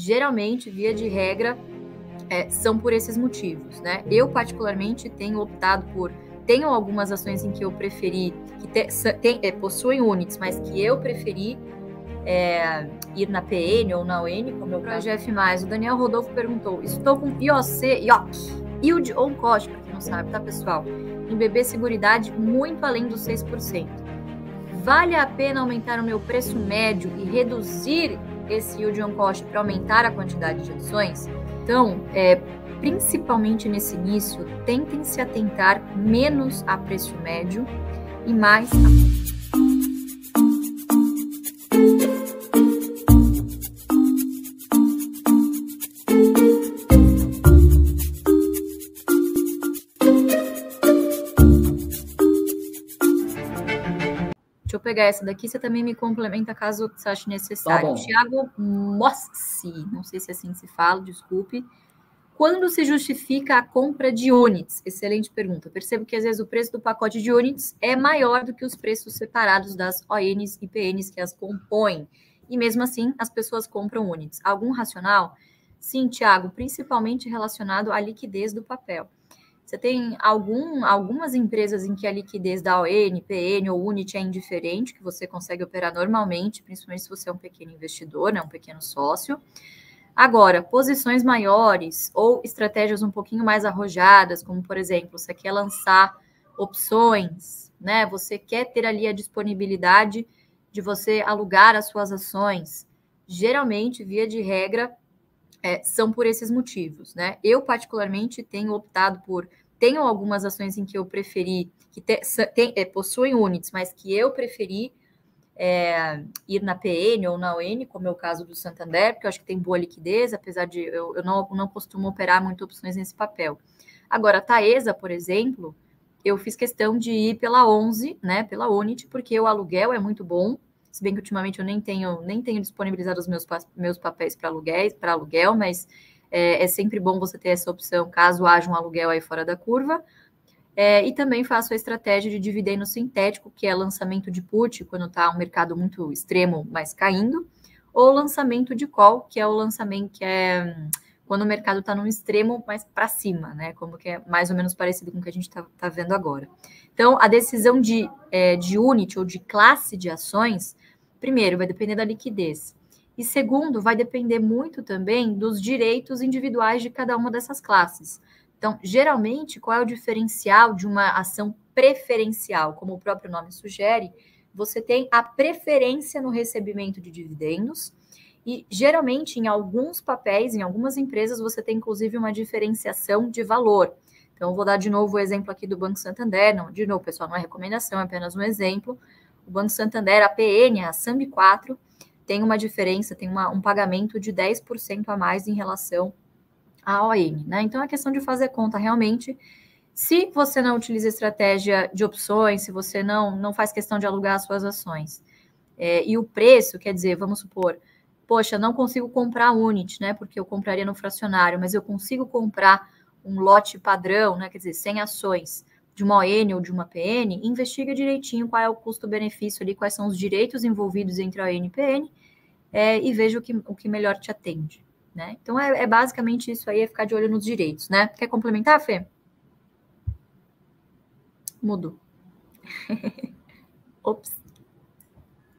geralmente, via de regra, é, são por esses motivos, né? Eu, particularmente, tenho optado por. Tenho algumas ações em que eu preferi, que te, tem, é, possuem units, mas que eu preferi é, ir na PN ou na ON, como é o caso GF+. O Daniel Rodolfo perguntou, estou com IOC, IOC, Yield on Cost, para quem não sabe, tá, pessoal? Em BB Seguridade, muito além dos 6%. Vale a pena aumentar o meu preço médio e reduzir esse yield on cost para aumentar a quantidade de ações? Então, é, principalmente nesse início, tentem se atentar menos a preço médio e mais a pegar essa daqui, você também me complementa caso você ache necessário. Tá Tiago Mossi, não sei se é assim se fala, desculpe. Quando se justifica a compra de units? Excelente pergunta. Percebo que às vezes o preço do pacote de units é maior do que os preços separados das ONs e PNs que as compõem. E mesmo assim, as pessoas compram units. Algum racional? Sim, Tiago, principalmente relacionado à liquidez do papel. Você tem algum, algumas empresas em que a liquidez da ON, PN ou Unit é indiferente, que você consegue operar normalmente, principalmente se você é um pequeno investidor, né, um pequeno sócio. Agora, posições maiores ou estratégias um pouquinho mais arrojadas, como por exemplo, você quer lançar opções, né? Você quer ter ali a disponibilidade de você alugar as suas ações. Geralmente, via de regra, é, são por esses motivos, né? Eu, particularmente, tenho optado por. Tenho algumas ações em que eu preferi, que te, tem, é, possuem units, mas que eu preferi é, ir na PN ou na ON, como é o caso do Santander, porque eu acho que tem boa liquidez, apesar de eu, eu não, não costumo operar muito opções nesse papel. Agora, a Taesa, por exemplo, eu fiz questão de ir pela 11, né, pela Unity, porque o aluguel é muito bom, se bem que ultimamente eu nem tenho, nem tenho disponibilizado os meus, meus papéis para aluguel, para aluguel, mas é, é, sempre bom você ter essa opção caso haja um aluguel aí fora da curva. É, e também faço a estratégia de dividendo sintético, que é lançamento de put, quando está um mercado muito extremo, mas caindo, ou lançamento de call, que é o lançamento que é quando o mercado está num extremo mais para cima, né? Como que é mais ou menos parecido com o que a gente está tá vendo agora. Então, a decisão de, é, de unit ou de classe de ações primeiro, vai depender da liquidez. E segundo, vai depender muito também dos direitos individuais de cada uma dessas classes. Então, geralmente, qual é o diferencial de uma ação preferencial? Como o próprio nome sugere, você tem a preferência no recebimento de dividendos. E geralmente, em alguns papéis, em algumas empresas, você tem inclusive uma diferenciação de valor. Então, vou dar de novo o exemplo aqui do Banco Santander. Não, de novo, pessoal, não é recomendação, é apenas um exemplo o Banco Santander, a PN, a SAMB 4, tem uma diferença, tem uma, um pagamento de 10% a mais em relação à ON. Né? Então, é questão de fazer conta realmente. Se você não utiliza estratégia de opções, se você não, não faz questão de alugar as suas ações, é, e o preço, quer dizer, vamos supor, poxa, não consigo comprar unit, né? Porque eu compraria no fracionário, mas eu consigo comprar um lote padrão, né? Quer dizer, sem ações de uma ON ou de uma PN, investiga direitinho qual é o custo-benefício ali, quais são os direitos envolvidos entre a ON e PN, é, e veja o que, o que melhor te atende. Né? Então, é, é basicamente isso aí, é ficar de olho nos direitos. Né? Quer complementar, Fê? Mudou. Ops.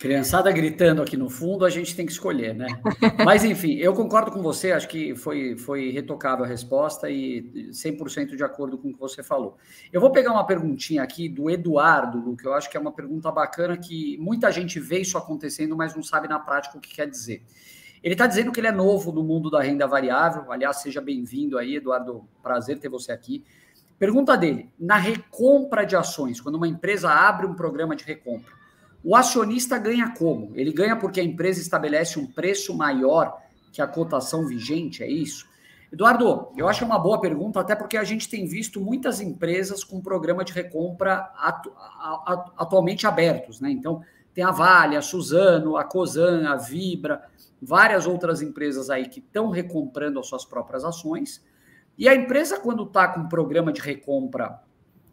Criançada gritando aqui no fundo, a gente tem que escolher, né? Mas, enfim, eu concordo com você, acho que foi, foi retocável a resposta e 100% de acordo com o que você falou. Eu vou pegar uma perguntinha aqui do Eduardo, que eu acho que é uma pergunta bacana que muita gente vê isso acontecendo, mas não sabe na prática o que quer dizer. Ele está dizendo que ele é novo no mundo da renda variável. Aliás, seja bem-vindo aí, Eduardo. Prazer ter você aqui. Pergunta dele: na recompra de ações, quando uma empresa abre um programa de recompra, o acionista ganha como? Ele ganha porque a empresa estabelece um preço maior que a cotação vigente, é isso? Eduardo, eu acho uma boa pergunta, até porque a gente tem visto muitas empresas com programa de recompra atu atualmente abertos, né? Então, tem a Vale, a Suzano, a Cosan, a Vibra, várias outras empresas aí que estão recomprando as suas próprias ações. E a empresa, quando está com um programa de recompra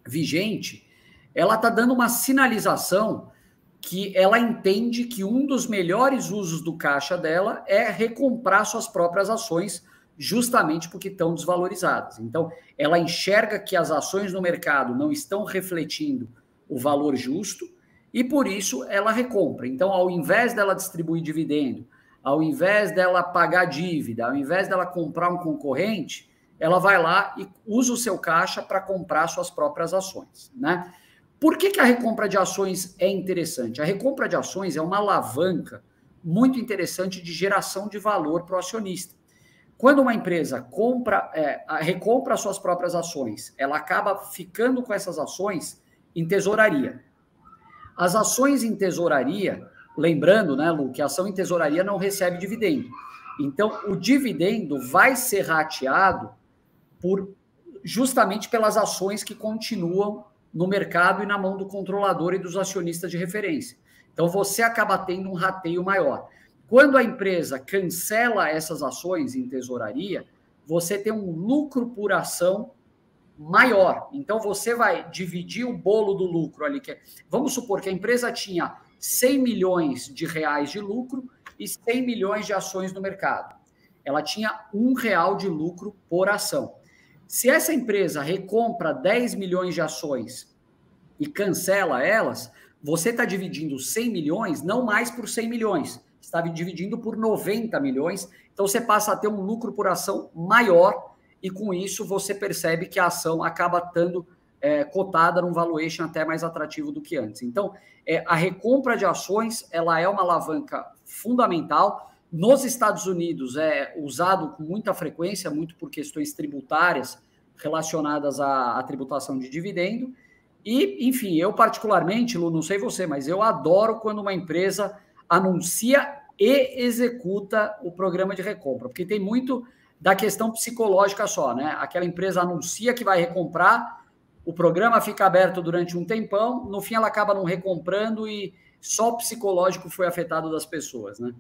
vigente, ela está dando uma sinalização que ela entende que um dos melhores usos do caixa dela é recomprar suas próprias ações, justamente porque estão desvalorizadas. Então, ela enxerga que as ações no mercado não estão refletindo o valor justo e por isso ela recompra. Então, ao invés dela distribuir dividendo, ao invés dela pagar dívida, ao invés dela comprar um concorrente, ela vai lá e usa o seu caixa para comprar suas próprias ações, né? Por que, que a recompra de ações é interessante? A recompra de ações é uma alavanca muito interessante de geração de valor para o acionista. Quando uma empresa compra, é, recompra suas próprias ações, ela acaba ficando com essas ações em tesouraria. As ações em tesouraria, lembrando, né, Lu, que a ação em tesouraria não recebe dividendo. Então, o dividendo vai ser rateado por justamente pelas ações que continuam no mercado e na mão do controlador e dos acionistas de referência. Então você acaba tendo um rateio maior. Quando a empresa cancela essas ações em tesouraria, você tem um lucro por ação maior. Então você vai dividir o bolo do lucro ali. Que é, vamos supor que a empresa tinha 100 milhões de reais de lucro e 100 milhões de ações no mercado. Ela tinha um real de lucro por ação. Se essa empresa recompra 10 milhões de ações e cancela elas, você está dividindo 100 milhões não mais por 100 milhões, está dividindo por 90 milhões, então você passa a ter um lucro por ação maior e com isso você percebe que a ação acaba estando é, cotada num valuation até mais atrativo do que antes. Então, é, a recompra de ações ela é uma alavanca fundamental nos Estados Unidos é usado com muita frequência, muito por questões tributárias relacionadas à, à tributação de dividendo. E, enfim, eu particularmente, Lu, não sei você, mas eu adoro quando uma empresa anuncia e executa o programa de recompra, porque tem muito da questão psicológica só, né? Aquela empresa anuncia que vai recomprar, o programa fica aberto durante um tempão, no fim ela acaba não recomprando e só o psicológico foi afetado das pessoas, né?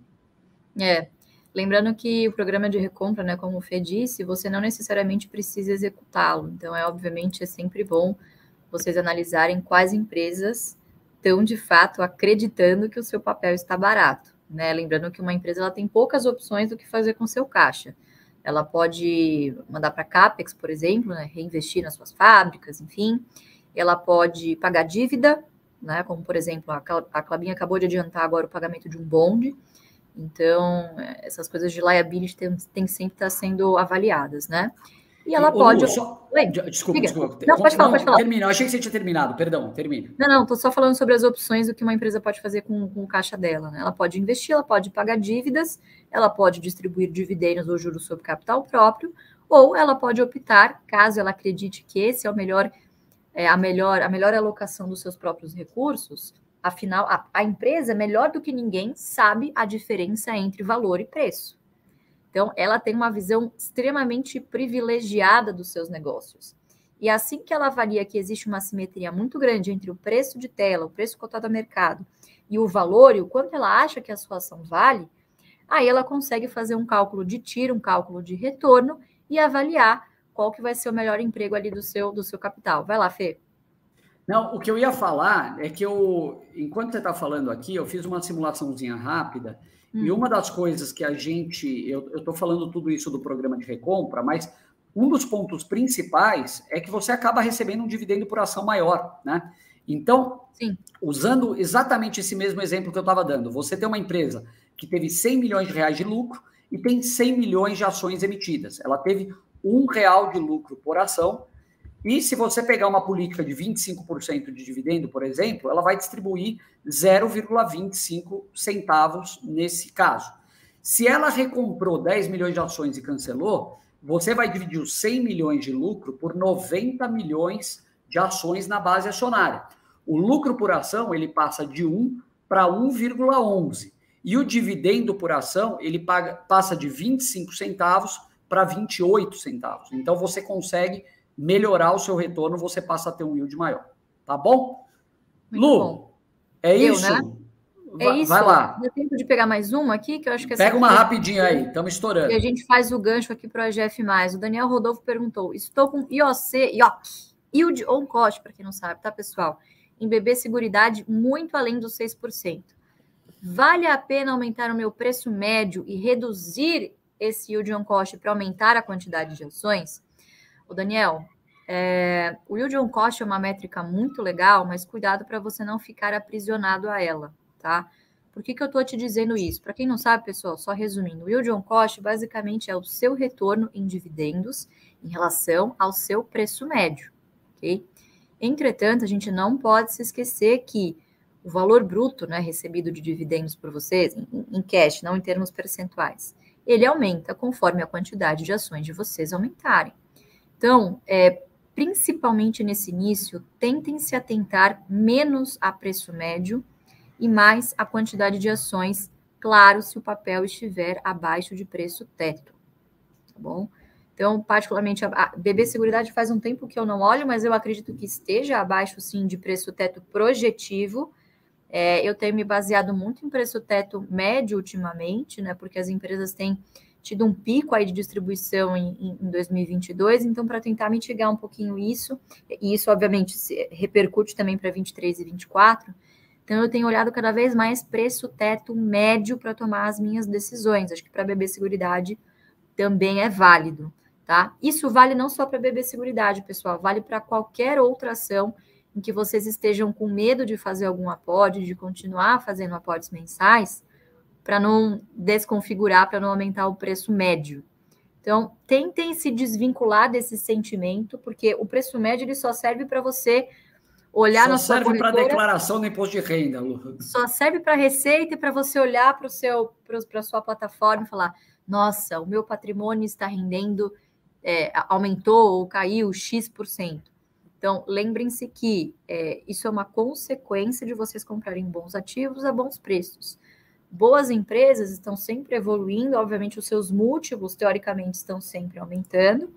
É. Lembrando que o programa de recompra, né, como o Fê disse, você não necessariamente precisa executá-lo. Então, é obviamente é sempre bom vocês analisarem quais empresas estão de fato acreditando que o seu papel está barato. Né? Lembrando que uma empresa ela tem poucas opções do que fazer com seu caixa. Ela pode mandar para CAPEX, por exemplo, né, reinvestir nas suas fábricas, enfim. Ela pode pagar dívida, né, como por exemplo, a, Clabinha acabou de adiantar agora o pagamento de um bonde. Então, essas coisas de liability tem, tem sempre estar tá sendo avaliadas, né? E ela e, pode. Lu, só... Desculpa, desculpa. Não, pode falar, não, pode falar. Termina, eu achei que você tinha terminado, perdão, termina. Não, não, estou só falando sobre as opções do que uma empresa pode fazer com, com o caixa dela. Né? Ela pode investir, ela pode pagar dívidas, ela pode distribuir dividendos ou juros sobre capital próprio, ou ela pode optar, caso ela acredite que esse é o melhor, é, a melhor, a melhor alocação dos seus próprios recursos, Afinal, a, a empresa, melhor do que ninguém, sabe a diferença entre valor e preço. Então, ela tem uma visão extremamente privilegiada dos seus negócios. E assim que ela avalia que existe uma simetria muito grande entre o preço de tela, o preço cotado a mercado e o valor e o quanto ela acha que a sua ação vale, aí ela consegue fazer um cálculo de tiro, um cálculo de retorno e avaliar qual que vai ser o melhor emprego ali do seu do seu capital. Vai lá, Fê. Não, o que eu ia falar é que eu, enquanto você está falando aqui, eu fiz uma simulaçãozinha rápida hum. e uma das coisas que a gente, eu estou falando tudo isso do programa de recompra, mas um dos pontos principais é que você acaba recebendo um dividendo por ação maior, né? Então, Sim. usando exatamente esse mesmo exemplo que eu estava dando, você tem uma empresa que teve 100 milhões de reais de lucro e tem 100 milhões de ações emitidas. Ela teve um real de lucro por ação e se você pegar uma política de 25% de dividendo, por exemplo, ela vai distribuir 0,25 centavos nesse caso. Se ela recomprou 10 milhões de ações e cancelou, você vai dividir os 100 milhões de lucro por 90 milhões de ações na base acionária. O lucro por ação ele passa de 1 para 1,11 e o dividendo por ação ele paga, passa de 25 centavos para 28 centavos. Então você consegue melhorar o seu retorno, você passa a ter um yield maior. Tá bom? Muito Lu, bom. é Eu, isso? Né? É isso. Vai lá. Dá tempo de pegar mais uma aqui, que eu acho que Pega uma rapidinha aí, estamos estourando. E a gente faz o gancho aqui para a GF. O Daniel Rodolfo perguntou: estou com IOC, IOC, yield on cost, para quem não sabe, tá, pessoal? em BB Seguridade muito além dos 6%. Vale a pena aumentar o meu preço médio e reduzir esse yield on cost para aumentar a quantidade de ações? O Daniel, é, o yield cost é uma métrica muito legal, mas cuidado para você não ficar aprisionado a ela, tá? Por que, que eu estou te dizendo isso? Para quem não sabe, pessoal, só resumindo, o yield cost basicamente é o seu retorno em dividendos em relação ao seu preço médio, ok? Entretanto, a gente não pode se esquecer que o valor bruto né, recebido de dividendos por vocês, em, em cash, não em termos percentuais, ele aumenta conforme a quantidade de ações de vocês aumentarem. Então, é, principalmente nesse início, tentem se atentar menos a preço médio e mais a quantidade de ações, claro, se o papel estiver abaixo de preço teto. Tá bom? Então, particularmente, a BB Seguridade faz um tempo que eu não olho, mas eu acredito que esteja abaixo, sim, de preço teto projetivo. É, eu tenho me baseado muito em preço teto médio ultimamente, né? Porque as empresas têm tido um pico aí de distribuição em, em 2022, então para tentar mitigar um pouquinho isso, e isso obviamente repercute também para 23 e 24, então eu tenho olhado cada vez mais preço teto médio para tomar as minhas decisões. Acho que para BB Seguridade também é válido, tá? Isso vale não só para BB Seguridade, pessoal, vale para qualquer outra ação em que vocês estejam com medo de fazer algum aporte, de continuar fazendo aportes mensais, para não desconfigurar, para não aumentar o preço médio. Então, tentem se desvincular desse sentimento, porque o preço médio ele só serve para você olhar só na sua serve para declaração do imposto de renda, Lu. Só serve para receita e para você olhar para o seu para a sua plataforma e falar: "Nossa, o meu patrimônio está rendendo é, aumentou ou caiu X%. Então, lembrem-se que é, isso é uma consequência de vocês comprarem bons ativos a bons preços boas empresas estão sempre evoluindo, obviamente os seus múltiplos, teoricamente, estão sempre aumentando,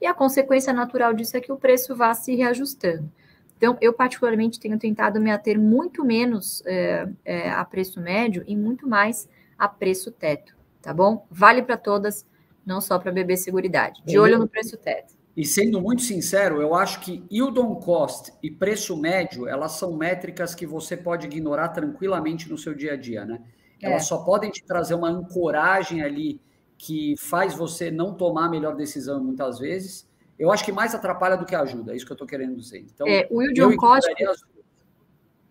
e a consequência natural disso é que o preço vá se reajustando. Então, eu particularmente tenho tentado me ater muito menos é, é, a preço médio e muito mais a preço teto, tá bom? Vale para todas, não só para beber seguridade. De olho no preço teto. E sendo muito sincero, eu acho que yield on cost e preço médio, elas são métricas que você pode ignorar tranquilamente no seu dia a dia, né? É. Elas só podem te trazer uma ancoragem ali que faz você não tomar a melhor decisão muitas vezes. Eu acho que mais atrapalha do que ajuda, é isso que eu estou querendo dizer. Então, é, o Yield on Cost,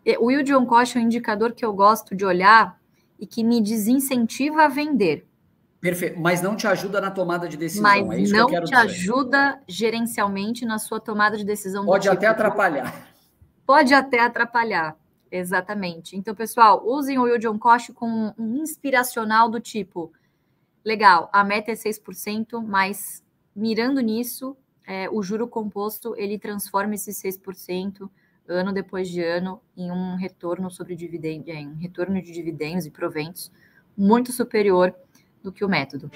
é, o Yield on Cost é um indicador que eu gosto de olhar e que me desincentiva a vender. Perfeito, mas não te ajuda na tomada de decisão. Mas é não te dizer. ajuda gerencialmente na sua tomada de decisão. Pode até tipo. atrapalhar. Pode até atrapalhar. Exatamente. Então, pessoal, usem o Yield on Cost com um inspiracional do tipo, legal, a meta é 6%, mas mirando nisso, é, o juro composto, ele transforma esses 6% ano depois de ano em um retorno sobre dividendos, em um retorno de dividendos e proventos muito superior do que o método.